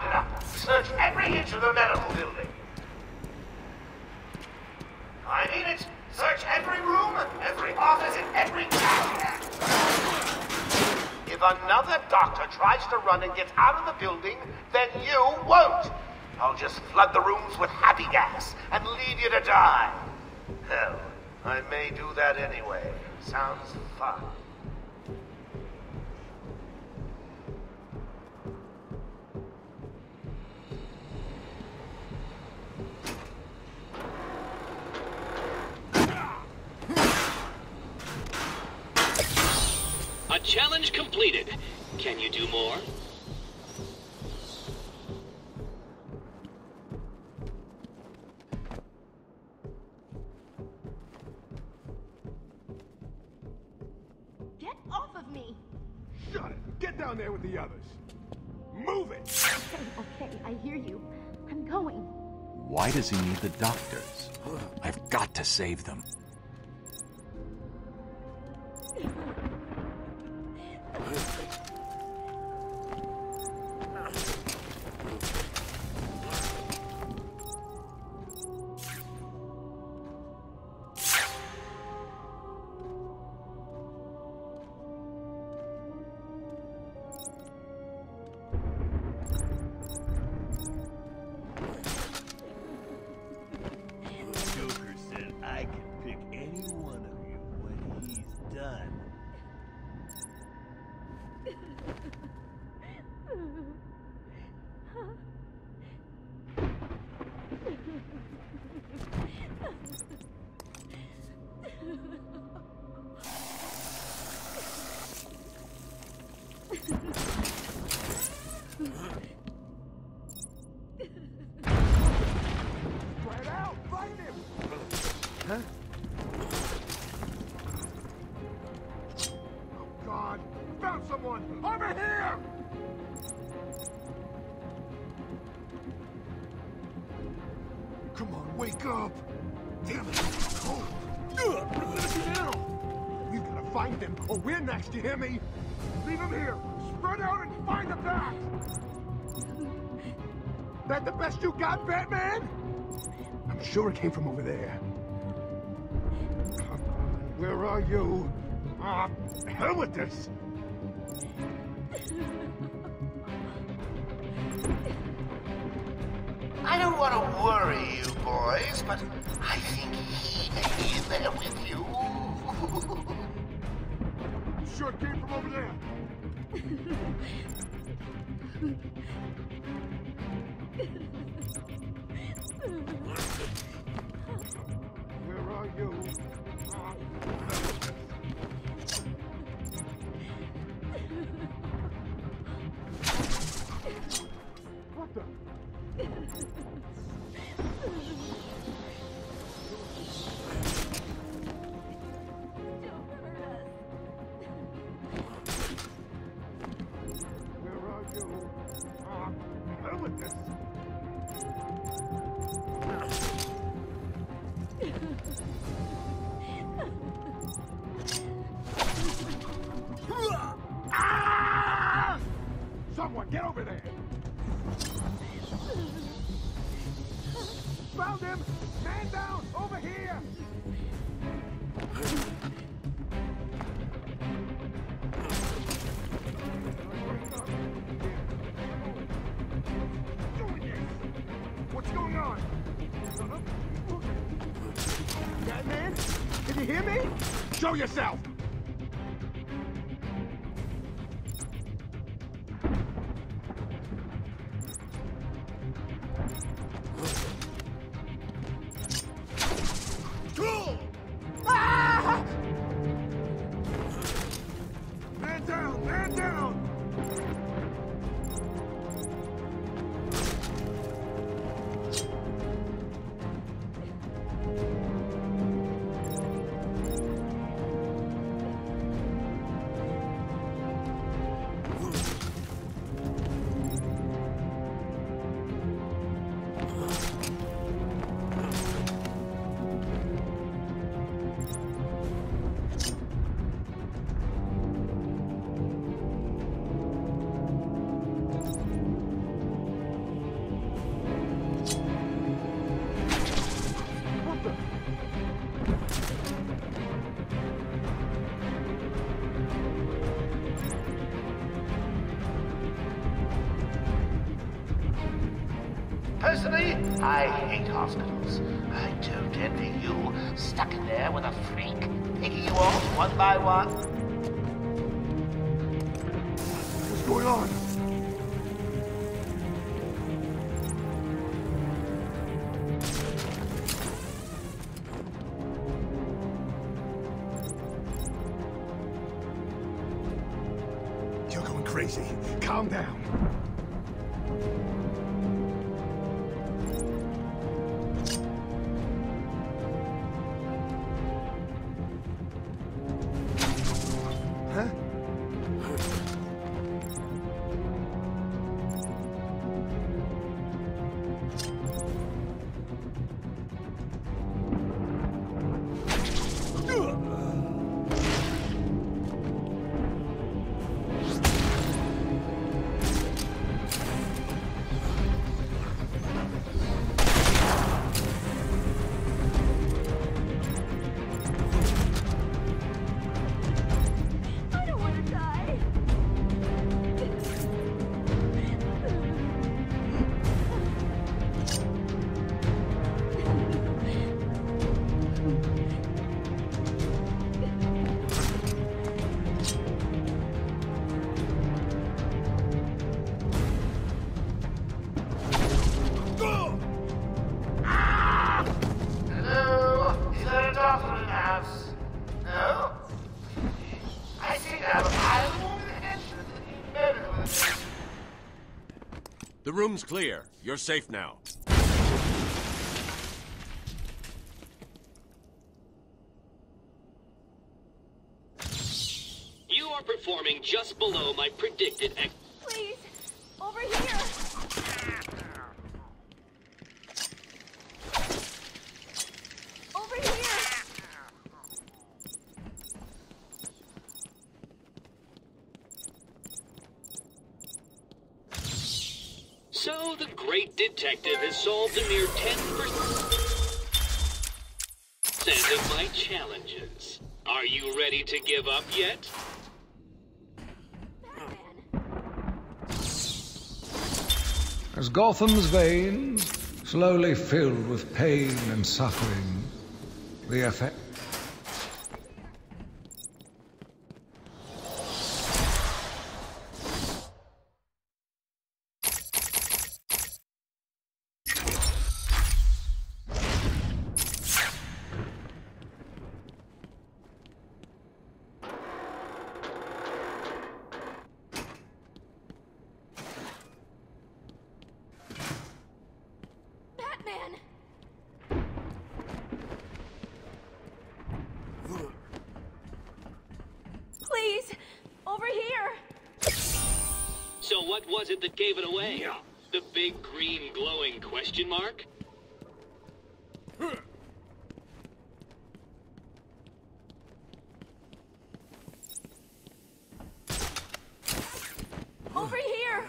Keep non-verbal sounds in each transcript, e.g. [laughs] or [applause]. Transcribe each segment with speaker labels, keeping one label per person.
Speaker 1: up. Search every inch of the medical building. I mean it. Search every room, every office, and every cabinet. If another doctor tries to run and gets out of the building, then you won't. I'll just flood the rooms with happy gas and leave you to die. Hell, I may do that anyway. Sounds fun.
Speaker 2: Challenge completed. Can you do more?
Speaker 3: Get off of me!
Speaker 4: Shut it! Get down there with the others! Move it!
Speaker 3: Okay, okay, I hear you. I'm going.
Speaker 5: Why does he need the doctors? I've got to save them.
Speaker 4: Come on, wake up! Damn it, it's cold! Down! We've gotta find them, or we're next, you hear me? Leave them here! Spread out and find the back! That the best you got, Batman? I'm sure it came from over there. Come on, where are you? Ah, hell with this!
Speaker 1: I don't want to worry you boys, but I think he may be in there with you.
Speaker 4: I'm sure came from over there. Where are you? What the? Thank [laughs] you. Hear me? Show yourself!
Speaker 1: I hate hospitals. I don't envy you, stuck in there with a freak, picking you off one by one.
Speaker 4: What's going on? You're going crazy. Calm down.
Speaker 1: The
Speaker 6: room's clear. You're safe now.
Speaker 2: You are performing just below my predicted ex-
Speaker 3: Please, over here. Over here.
Speaker 2: So the great detective has solved a mere 10% of my challenges. Are you ready to give up yet?
Speaker 7: As Gotham's veins slowly filled with pain and suffering, the effect.
Speaker 3: Batman. Please, over here.
Speaker 2: So what was it that gave it away? The big green glowing question mark?
Speaker 3: Over here.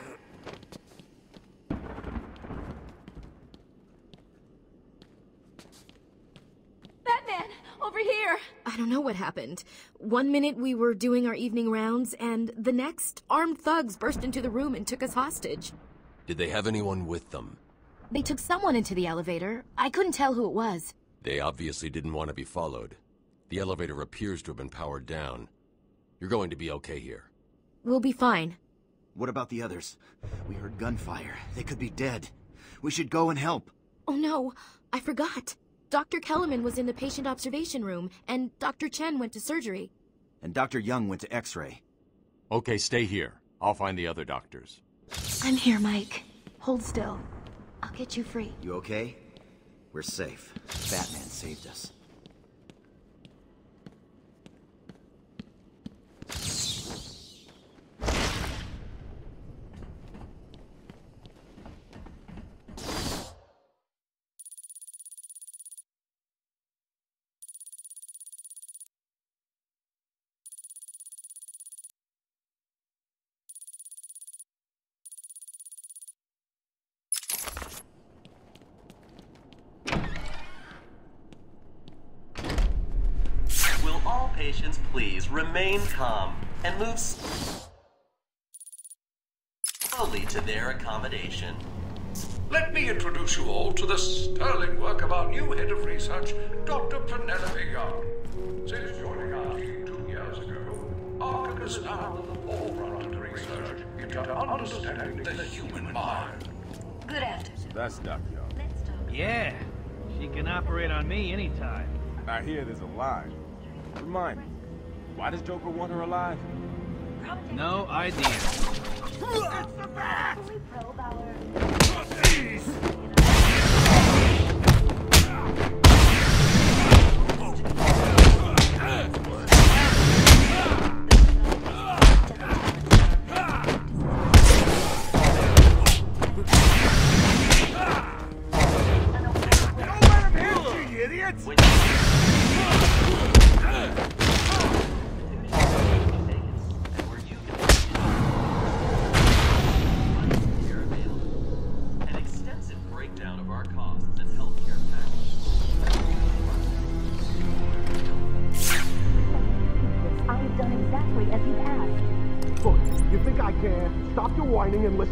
Speaker 3: Batman, over here.
Speaker 8: I don't know what happened. One minute we were doing our evening rounds, and the next, armed thugs burst into the room and took us hostage.
Speaker 6: Did they have anyone with them?
Speaker 8: They took someone into the elevator. I couldn't tell who it was.
Speaker 6: They obviously didn't want to be followed. The elevator appears to have been powered down. You're going to be okay here.
Speaker 8: We'll be fine.
Speaker 9: What about the others? We heard gunfire. They could be dead. We should go and help.
Speaker 8: Oh no, I forgot. Dr. Kellerman was in the patient observation room, and Dr. Chen went to surgery.
Speaker 9: And Dr. Young went to x-ray.
Speaker 5: Okay, stay here. I'll find the other doctors.
Speaker 3: I'm here, Mike. Hold still. I'll get you free.
Speaker 9: You okay? We're safe. Batman saved us.
Speaker 10: Will all patients please remain calm and move s- slowly to their accommodation?
Speaker 11: let me introduce you all to the sterling work of our new head of research, Dr. Penelope Young. Since joining our team two years ago, Arkham is now the forefront of research into understanding the human mind.
Speaker 12: Good afternoon.
Speaker 13: That's Doc Young.
Speaker 14: Yeah, she can operate on me anytime.
Speaker 13: I hear there's a line. Remind me, why does Joker want her alive?
Speaker 14: No idea.
Speaker 4: It's the bat! Don't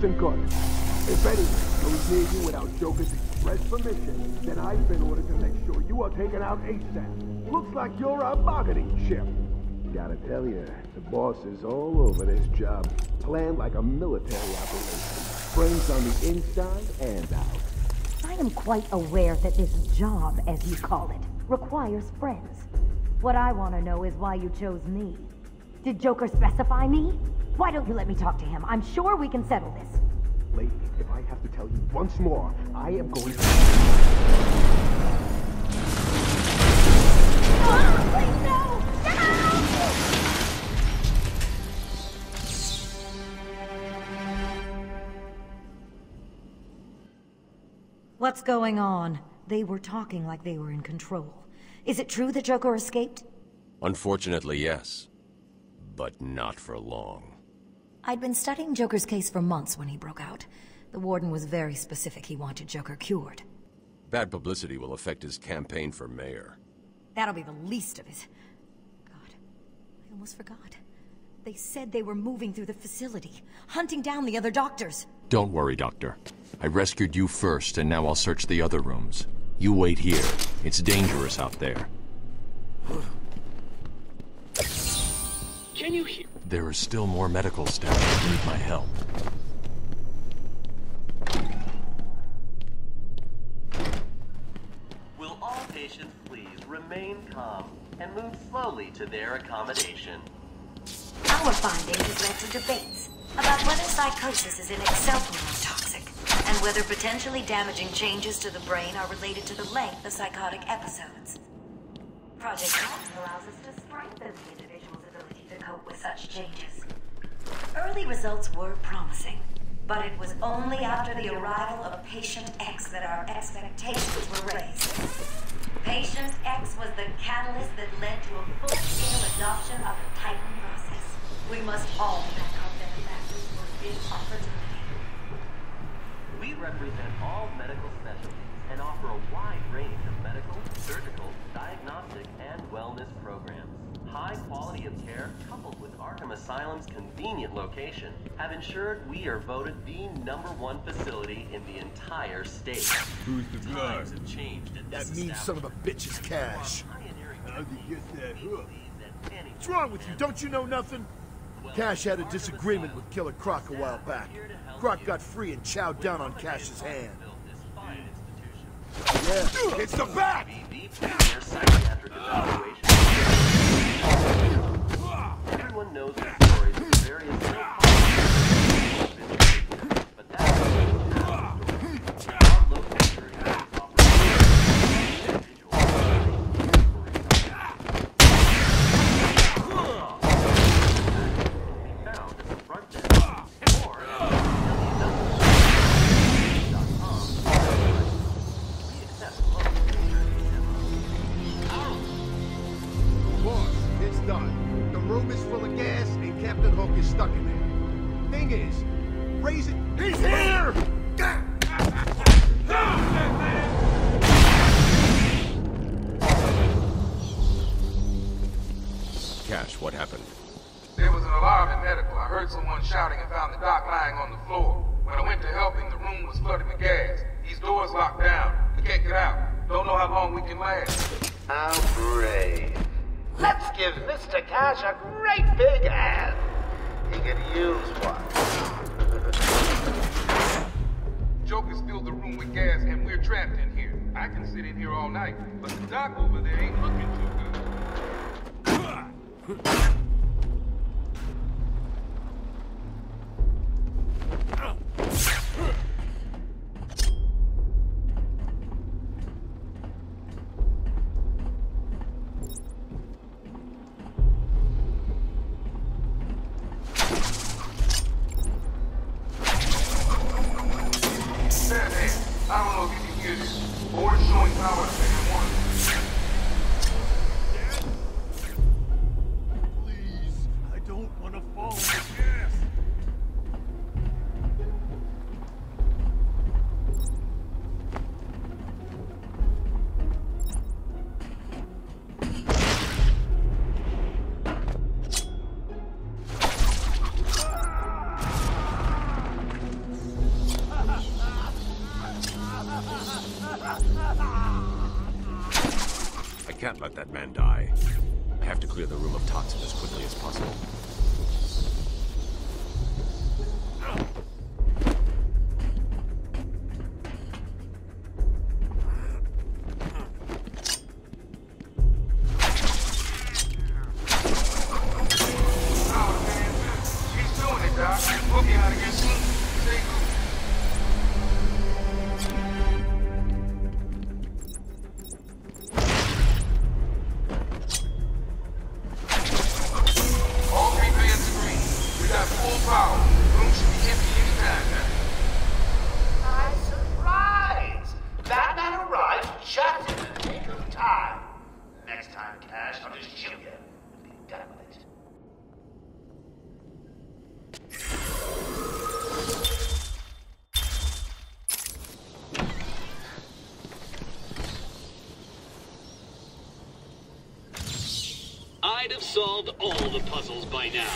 Speaker 4: listen good. If anyone goes near you without Joker's express permission, then I've been ordered to make sure you are taken out ASAP. Looks like you're a bargaining chip. Gotta tell you, the boss is all over this job. Planned like a military operation. Brains on the inside and out.
Speaker 12: I am quite aware that this job, as you call it, requires friends. What I want to know is why you chose me. Did Joker specify me? Why don't you let me talk to him? I'm sure we can settle this.
Speaker 4: Lady, if I have to tell you once more, I am going to...
Speaker 12: Ah, What's going on? They were talking like they were in control. Is it true that Joker escaped?
Speaker 6: Unfortunately, yes. But not for long.
Speaker 12: I'd been studying Joker's case for months when he broke out. The Warden was very specific he wanted Joker cured.
Speaker 6: Bad publicity will affect his campaign for mayor.
Speaker 12: That'll be the least of it. God, I almost forgot. They said they were moving through the facility, hunting down the other doctors.
Speaker 5: Don't worry, Doctor. I rescued you first, and now I'll search the other rooms. You wait here. It's dangerous out there.
Speaker 2: Can you hear?
Speaker 5: There are still more medical staff that need my help.
Speaker 10: Will all patients please remain calm and move slowly to their accommodation?
Speaker 15: Our findings have led to debates about whether psychosis is in itself neurotoxic and whether potentially damaging changes to the brain are related to the length of psychotic episodes. Project Homes allows us to strengthen the to cope with such changes. Early results were promising, but it was only after the arrival of Patient X that our expectations were raised. Patient X was the catalyst that led to a full-scale adoption of the Titan process. We must all thank our benefactors for this opportunity.
Speaker 10: We represent all medical specialties and offer a wide range of medical, surgical, diagnostic, and wellness programs. High quality of care, coupled with Arkham Asylum's convenient location, have ensured we are voted the number one facility in the entire state.
Speaker 4: Who's the
Speaker 10: Times have changed at
Speaker 4: That
Speaker 10: this
Speaker 4: means son of a bitch's cash.
Speaker 10: How
Speaker 4: to get that hook? What's wrong with you? Don't you know nothing? Cash had a disagreement with Killer Croc a while back. Croc got free and chowed down on Cash's hand. Yeah, it's the bat!
Speaker 6: Cash, what happened?
Speaker 16: There was an alarm in medical. I heard someone shouting and found the doc lying on the floor.
Speaker 2: When I went to help him, the room was flooded with gas. These doors locked down. We can't get out. Don't know how long we can last.
Speaker 1: How brave. Let's give Mr. Cash a great big hand. He could use one.
Speaker 2: Joker's filled the room with gas and we're trapped in here. I can sit in here all night, but the doc over there ain't looking too
Speaker 1: Mm-hmm.
Speaker 17: I'd have solved all the puzzles by now.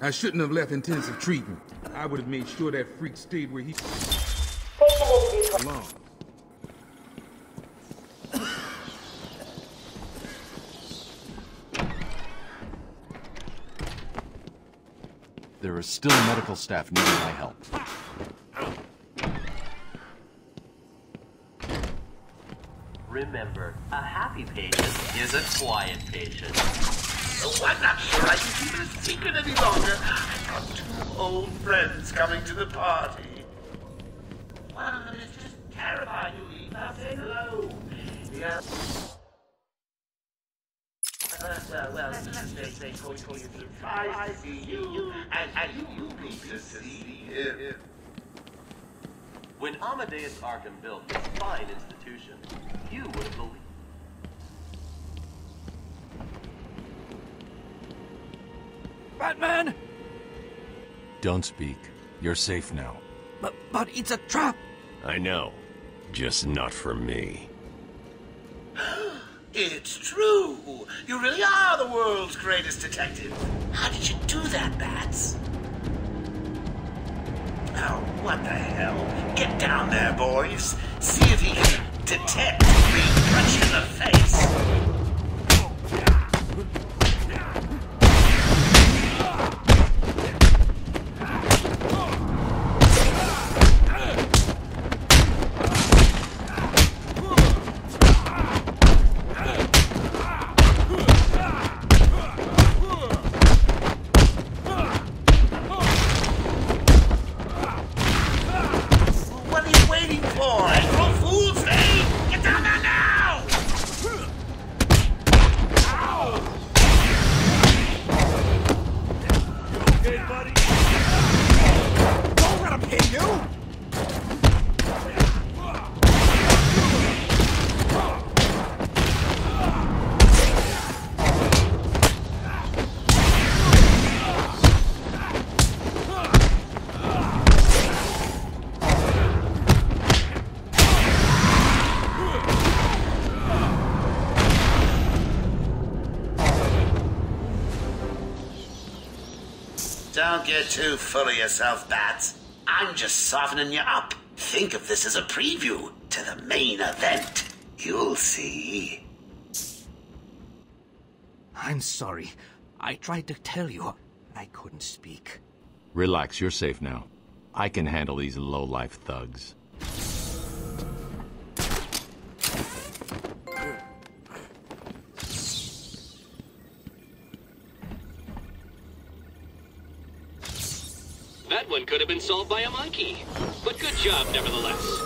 Speaker 2: I shouldn't have left intensive treatment. I would have made sure that freak stayed where he belonged.
Speaker 5: There is still medical staff needing my help.
Speaker 10: Remember, a happy patient is a quiet patient.
Speaker 1: Oh, I'm not sure I can keep it a secret any longer. I've got two old friends coming to the party. One of them is just terrified leave. Now say hello. The. Uh, well, well, they, they you to I see you, and, and you, you need to see him.
Speaker 10: When Amadeus Arkham built this fine institution, you would have believed.
Speaker 16: Batman!
Speaker 5: Don't speak. You're safe now.
Speaker 16: But, but it's a trap!
Speaker 6: I know. Just not for me. [gasps]
Speaker 1: It's true. You really are the world's greatest detective. How did you do that, Bats? What the hell? Get down there, boys. See if he can detect being punched in the face. Get
Speaker 18: too full of yourself, Bats. I'm just softening you up. Think of this as a preview to the main event. You'll see.
Speaker 16: I'm sorry. I tried to tell you. I couldn't speak.
Speaker 5: Relax, you're safe now. I can handle these low-life thugs.
Speaker 2: That one could have been solved by a monkey. But good job, nevertheless.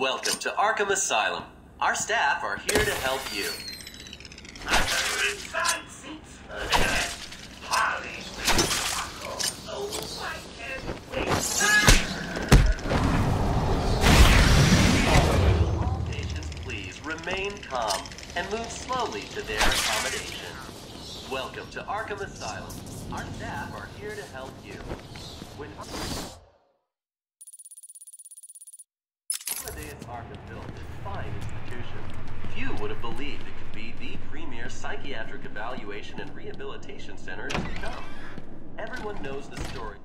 Speaker 10: Welcome to Arkham Asylum. Our staff are here to help you. Remain calm and move slowly to their accommodation. Welcome to Arkham Asylum. Our staff are here to help you. When Amadeus Arkham built this fine institution, few would have believed it could be the premier psychiatric evaluation and rehabilitation center to come. Everyone knows the story.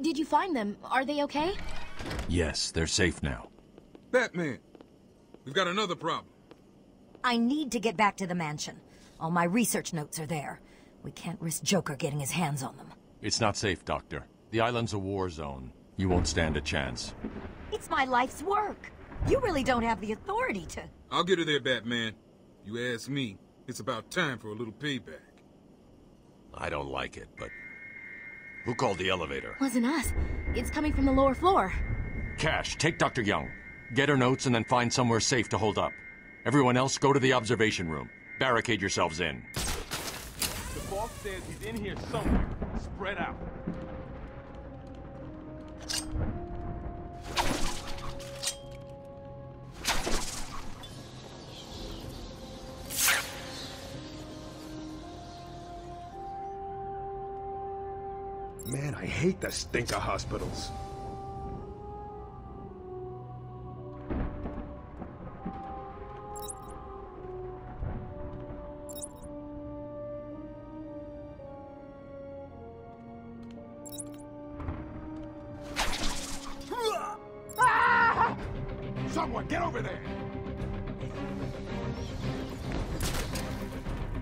Speaker 8: Did you find them? Are they okay?
Speaker 5: Yes, they're safe now.
Speaker 19: Batman, we've got another problem.
Speaker 12: I need to get back to the mansion. All my research notes are there. We can't risk Joker getting his hands on them.
Speaker 5: It's not safe, Doctor. The island's a war zone. You won't stand a chance.
Speaker 12: It's my life's work. You really don't have the authority to...
Speaker 19: I'll get her there, Batman. You ask me, it's about time for a little payback.
Speaker 6: I don't like it, but... Who called the elevator?
Speaker 8: Wasn't us. It's coming from the lower floor.
Speaker 5: Cash, take Dr. Young. Get her notes and then find somewhere safe to hold up. Everyone else, go to the observation room. Barricade yourselves in.
Speaker 13: The boss says he's in here somewhere. Spread out.
Speaker 4: Man, I hate the stink of hospitals.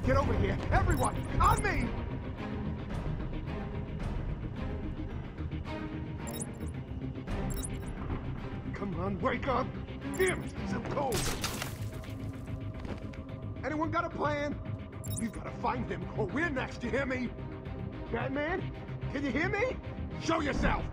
Speaker 4: Get over here! Everyone! On me! Come on, wake up! Damn it, I'm cold! Anyone got a plan? You gotta find them, or we're next, you hear me? Batman, can you hear me? Show yourself!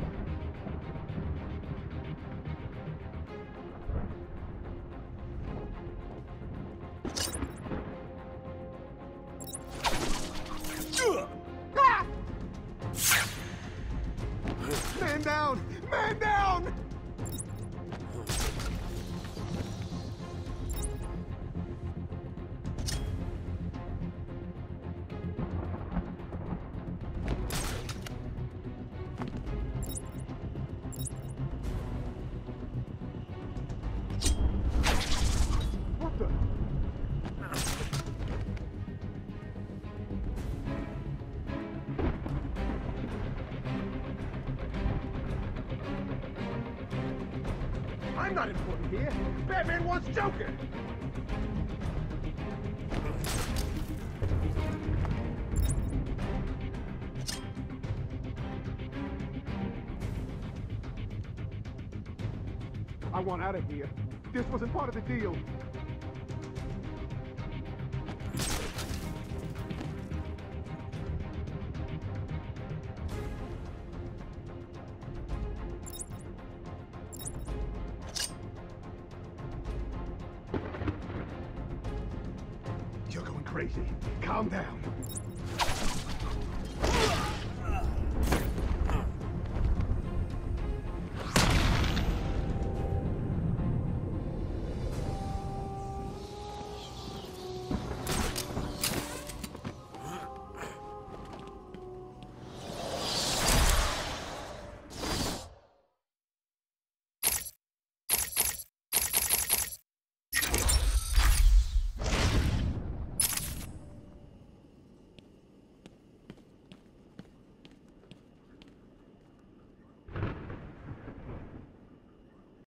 Speaker 4: Here. Batman wants Joker. I want out of here. This wasn't part of the deal. Crazy. Calm down.